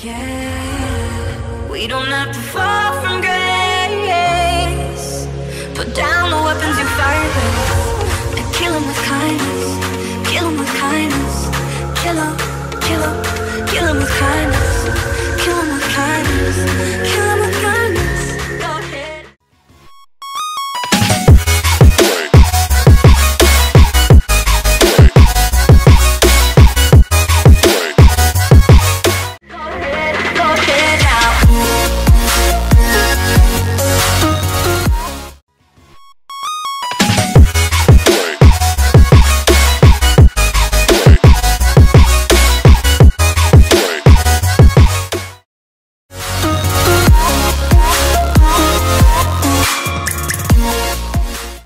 Yeah, we don't have to fall from grace. Put down the weapons you fight with and kill 'em with kindness. Kill 'em with kindness. Kill 'em, kill 'em, kill 'em with kindness.